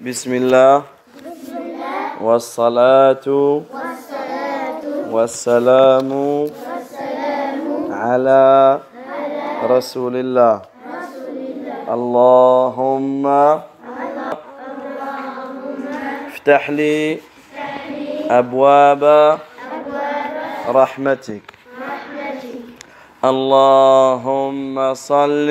بسم الله. والصلاة. والسلام. على رسول الله. اللهم. افتح لي أبواب رحمتك. اللهم صل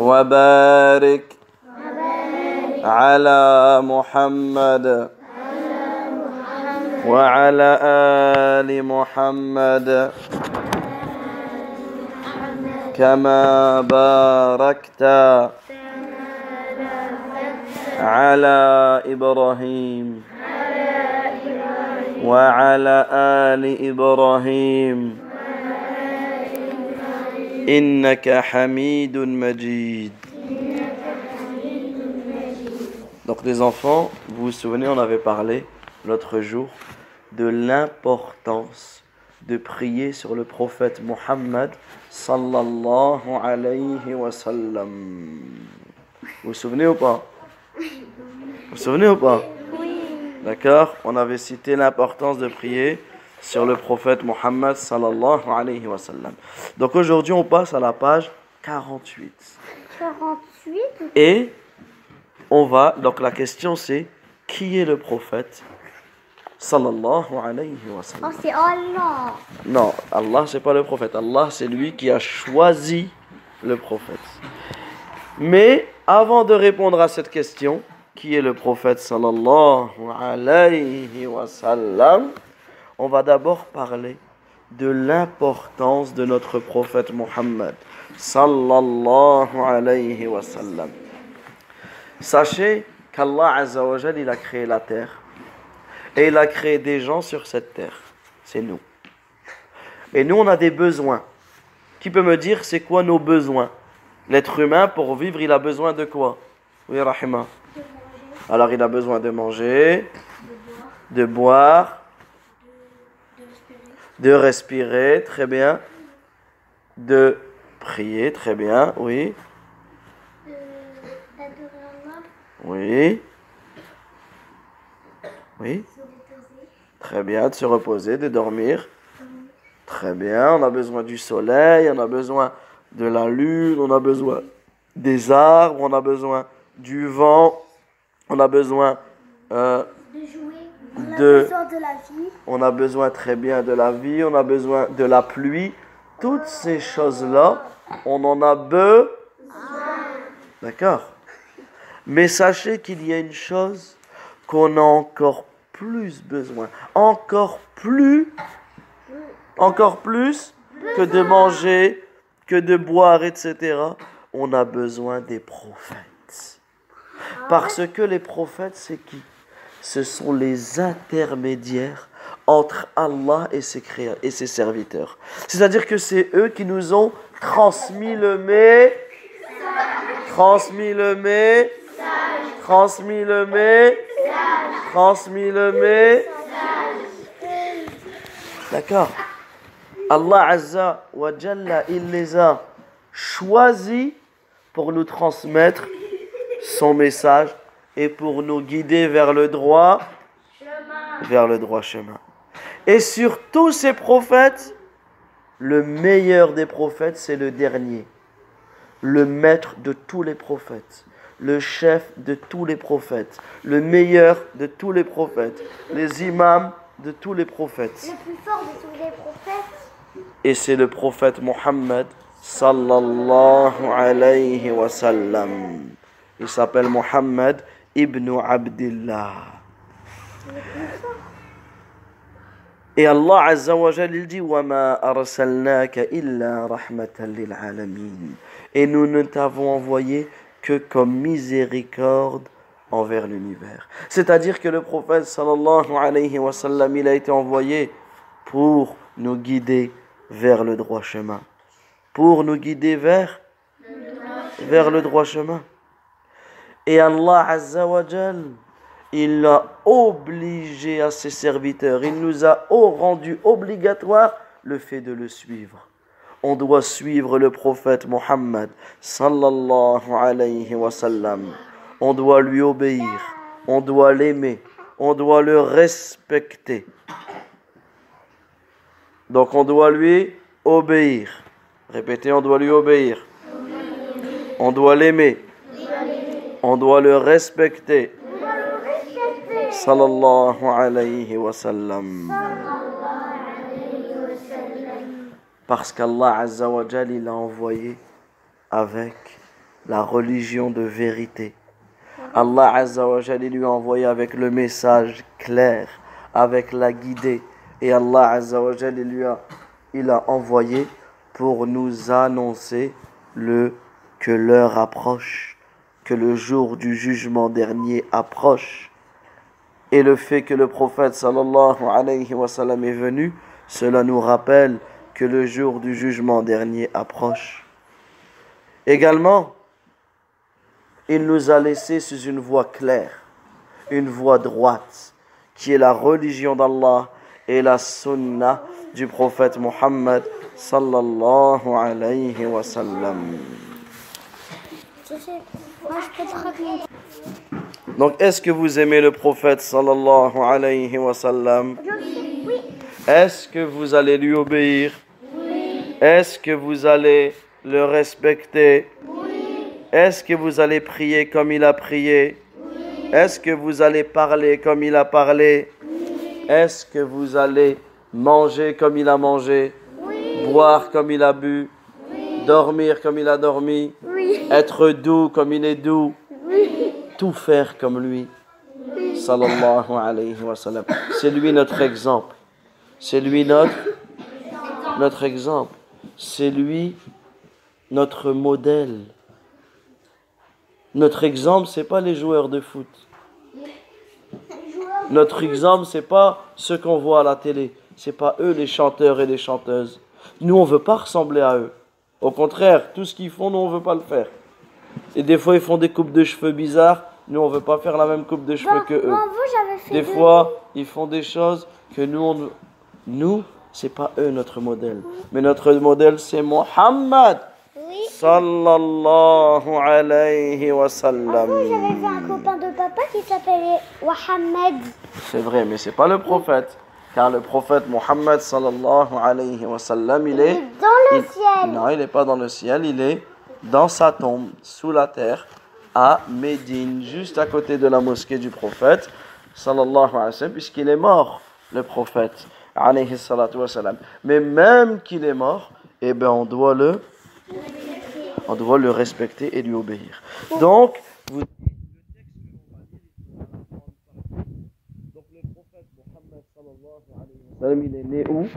وبارك على محمد وعلى آل محمد كما باركت على إبراهيم وعلى آل إبراهيم إنك حميد مجيد Donc les enfants, vous vous souvenez, on avait parlé l'autre jour de l'importance de prier sur le prophète Muhammad sallallahu alayhi wa sallam. Vous vous souvenez ou pas Vous vous souvenez ou pas D'accord On avait cité l'importance de prier sur le prophète Muhammad sallallahu alayhi wa sallam. Donc aujourd'hui, on passe à la page 48. 48 Et on va, donc la question c'est qui est le prophète sallallahu alayhi wa sallam? Oh, c'est Allah. Non, Allah c'est pas le prophète. Allah c'est lui qui a choisi le prophète. Mais avant de répondre à cette question, qui est le prophète sallallahu alayhi wa sallam, on va d'abord parler de l'importance de notre prophète Muhammad sallallahu alayhi wa. Sachez qu'Allah Azza wa Jal, il a créé la terre et il a créé des gens sur cette terre. C'est nous. Et nous, on a des besoins. Qui peut me dire c'est quoi nos besoins? L'être humain, pour vivre, il a besoin de quoi? Oui, Rahima. Alors, il a besoin de manger, de boire, respirer, très bien, de prier, très bien, oui, oui, oui, très bien, de se reposer, de dormir. Très bien, on a besoin du soleil, on a besoin de la lune, on a besoin des arbres, on a besoin du vent, on a besoin, euh, De. On a besoin de la vie. on a besoin très bien de la vie, on a besoin de la pluie. Toutes ces choses-là, on en a besoin. D'accord Mais sachez qu'il y a une chose qu'on a encore plus besoin, encore plus, encore plus que de manger, que de boire, etc. On a besoin des prophètes. Parce que les prophètes, c'est qui? Ce sont les intermédiaires entre Allah et ses, serviteurs. C'est-à-dire que c'est eux qui nous ont transmis le mais, transmis le mais, transmis le mais, transmis le mais. D'accord Allah Azza wa Jalla, il les a choisis pour nous transmettre son message et pour nous guider vers le droit, vers le droit chemin. Et sur tous ces prophètes, le meilleur des prophètes, c'est le dernier. Le maître de tous les prophètes. Le chef de tous les prophètes. Le meilleur de tous les prophètes. Les imams de tous les prophètes. Le plus fort de tous les prophètes. Et c'est le prophète Mohammed sallallahu alayhi wa sallam. Il s'appelle Mohammed ibn Abdillah. Et Allah Azza wa il dit Et nous ne t'avons envoyé que comme miséricorde envers l'univers. C'est-à-dire que le prophète sallallahu alayhi wa sallam, il a été envoyé pour nous guider vers le droit chemin. Pour nous guider vers, vers le droit chemin. Et Allah Azza wa Jal, il a obligé à ses serviteurs, il nous a rendu obligatoire le fait de le suivre. On doit suivre le prophète Mohammed sallallahu alayhi wa sallam. On doit lui obéir, on doit l'aimer, on doit le respecter. Donc on doit lui obéir. Répétez, on doit lui obéir. On doit l'aimer. On doit le respecter. Sallallahu alayhi wa sallam. Parce qu'Allah Azza wa il a envoyé avec la religion de vérité. Allah Azza wa lui a envoyé avec le message clair, avec la guidée. Et Allah Azza wa lui a, il a envoyé pour nous annoncer le, que l'heure approche, le jour du jugement dernier approche. Et le fait que le prophète sallallahu alayhi wa sallam est venu, cela nous rappelle que le jour du jugement dernier approche. Également, il nous a laissé sous une voie claire, une voie droite, qui est la religion d'Allah et la sunna du prophète Muhammad sallallahu alayhi wa sallam. Donc, est-ce que vous aimez le prophète sallallahu alayhi wa sallam? Oui. Est-ce que vous allez lui obéir? Est-ce que vous allez le respecter? Est-ce que vous allez prier comme il a prié? Est-ce que vous allez parler comme il a parlé? Est-ce que vous allez manger comme il a mangé? Boire comme il a bu? Dormir comme il a dormi? Oui. Être doux comme il est doux Tout faire comme lui Sallallahu alayhi wa sallam C'est lui notre exemple C'est lui notre notre exemple. C'est lui notre modèle. Notre exemple, c'est pas les joueurs de foot. Notre exemple, c'est pas ceux qu'on voit à la télé. C'est pas eux les chanteurs et les chanteuses. Nous, on veut pas ressembler à eux. Au contraire, tout ce qu'ils font, nous, on veut pas le faire. Et des fois, ils font des coupes de cheveux bizarres. Nous, on veut pas faire la même coupe de cheveux que eux. Bon, vous, fait Des fois, ils font des choses que nous, on... nous, c'est pas eux notre modèle. Mais notre modèle, c'est Muhammad Oui. sallallahu alayhi wa Vous, sallam. j'avais vu un copain de papa qui s'appelait Mohamed. C'est vrai, mais c'est pas le prophète. Car le prophète Muhammad sallallahu alayhi wa sallam, il est... Dans le il- ciel. Non, il n'est pas dans le ciel, il est dans sa tombe, sous la terre, à Médine, juste à côté de la mosquée du prophète, sallallahu alayhi wa sallam, puisqu'il est mort, le prophète, alayhi salatu wa sallam. Mais même qu'il est mort, eh ben on doit le, on doit le respecter et lui obéir. Donc, vous... Donc le prophète Muhammad sallallahu sallam, il est né où?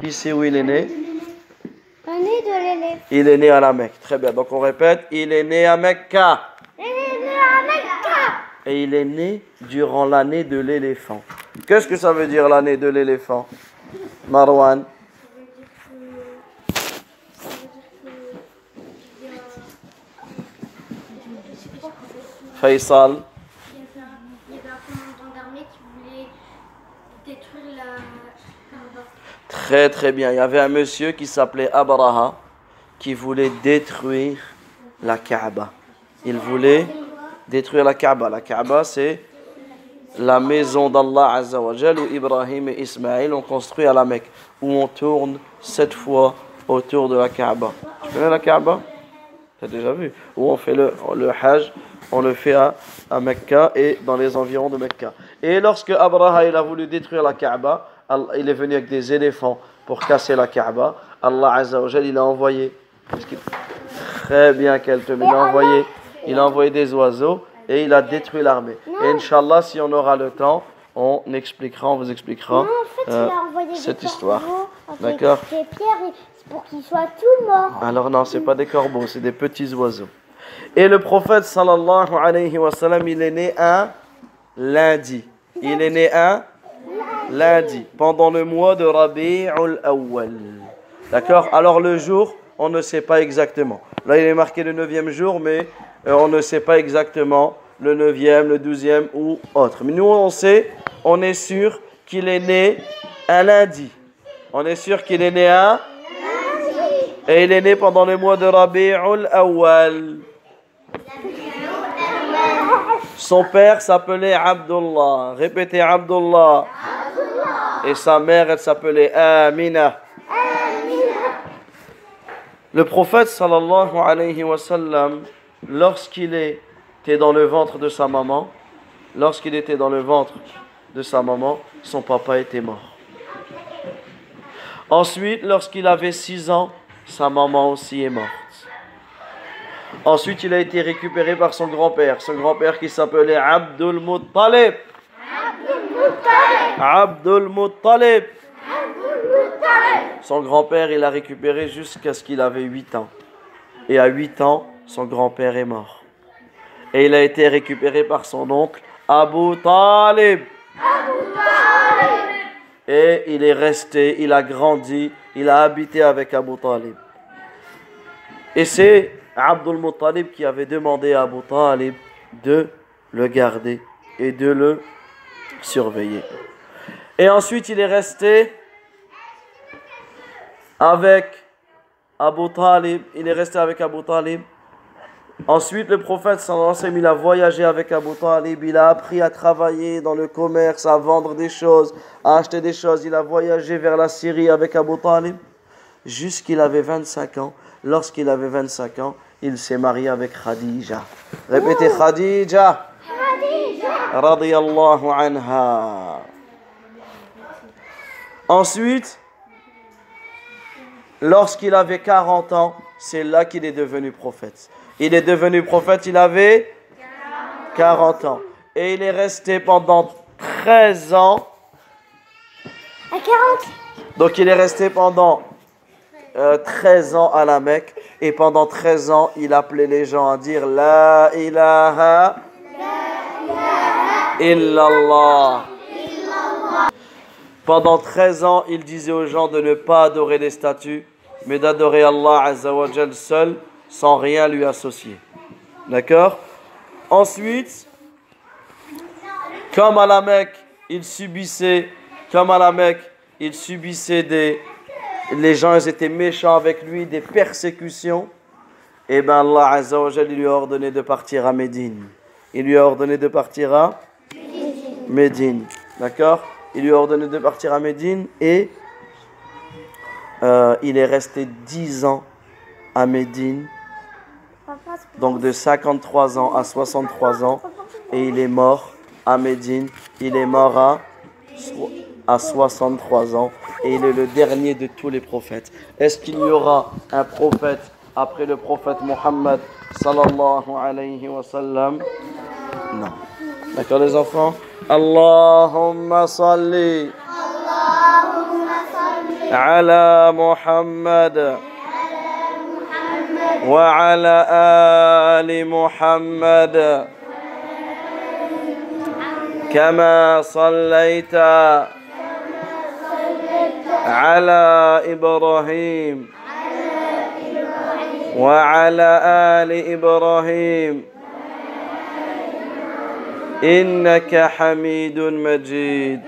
Qui sait où il est né? Un nez de l'éléphant. Il est né à la Mecque. Très bien. Donc on répète, il est né à Mecca. Il est né à Mecca. Et il est né durant l'année de l'éléphant. Qu'est-ce que ça veut dire l'année de l'éléphant? Marwan Faisal Il y avait un, il y avait un commandant d'armée qui voulait détruire la. Kaaba. Très très bien. Il y avait un monsieur qui s'appelait Abraha qui voulait détruire la Kaaba. Il voulait détruire la Kaaba. La Kaaba, c'est la maison d'Allah Azza wa Jal où Ibrahim et Ismaël ont construit à la Mecque, où on tourne sept fois autour de la Kaaba. Tu connais la Kaaba? Tu as déjà vu? Où on fait le, le Hajj, on le fait à, à Mecca et dans les environs de Mecca. Et lorsque Abraha il a voulu détruire la Kaaba, il est venu avec des éléphants pour casser la Kaaba. Allah Azza wa Jal, il a envoyé. Très bien, Kelton. Il a envoyé, il a envoyé des oiseaux et il a détruit l'armée. Et Inch'Allah, si on aura le temps, on expliquera, on vous expliquera Non, en fait, euh, il a envoyé cette des histoire. D'accord pour qu'ils soient tous morts. Alors non, c'est pas des corbeaux, c'est des petits oiseaux. Et le prophète sallallahu alayhi wa sallam, il est né un lundi. Il est né un lundi, pendant le mois de Rabi'ul Awwal. D'accord? Alors le jour, on ne sait pas exactement. Là, il est marqué le neuvième jour, mais euh, on ne sait pas exactement le neuvième, le douzième ou autre. Mais nous, on sait, on est sûr qu'il est né un lundi. On est sûr qu'il est né un et il est né pendant le mois de Rabi'ul Awwal. Son père s'appelait Abdullah. Répétez Abdullah. Et sa mère, elle s'appelait Amina. Le prophète sallallahu alayhi wa sallam, lorsqu'il était dans le ventre de sa maman, lorsqu'il était dans le ventre de sa maman, son papa était mort. Ensuite, lorsqu'il avait 6 ans, sa maman aussi est morte. Ensuite, il a été récupéré par son grand-père, son grand-père qui s'appelait Abdul Muttalib. Abdul Muttalib. Son grand-père, il l'a récupéré jusqu'à ce qu'il avait 8 ans. Et à 8 ans, son grand-père est mort. Et il a été récupéré par son oncle Abu Talib. Et il est resté, il a grandi, il a habité avec Abu Talib. Et c'est Abdul Muttalib qui avait demandé à Abu Talib de le garder et de le surveiller. Et ensuite, il est resté avec Abu Talib. Il est resté avec Abu Talib. Ensuite, le prophète sallallahu alayhi il a voyagé avec Abu Talib. Il a appris à travailler dans le commerce, à vendre des choses, à acheter des choses. Il a voyagé vers la Syrie avec Abu Talib jusqu'il avait 25 ans. Lorsqu'il avait 25 ans, il s'est marié avec Khadija. Répétez Khadija. Radiyallahu anha. Ensuite, lorsqu'il avait 40 ans, c'est là qu'il est devenu prophète. Il est devenu prophète, il avait 40 ans. Et il est resté pendant 13 ans. À 40 Donc il est resté pendant euh, 13 ans à la Mecque. Et pendant 13 ans, il appelait les gens à dire La ilaha illallah. Pendant 13 ans, il disait aux gens de ne pas adorer les statues, mais d'adorer Allah Azzawajal seul, sans rien lui associer. D'accord? Ensuite, comme à la Mecque, il subissait, comme à la Mecque, il subissait des, les gens étaient méchants avec lui, des persécutions. Et bien Allah Azzawajal, lui a ordonné de partir à Médine. Il lui a ordonné de partir à Médine. D'accord? Il lui a ordonné de partir à Médine et euh, il est resté 10 ans à Médine. Donc de 53 ans à 63 ans. Et il est mort à Médine. Il est mort à, so- à 63 ans. Et il est le dernier de tous les prophètes. Est-ce qu'il y aura un prophète après le prophète Mohammed sallallahu alayhi wa sallam? Non. D'accord les enfants? Allahumma salli على محمد وعلى آل محمد كما صليت على إبراهيم وعلى آل إبراهيم إنك حميد مجيد.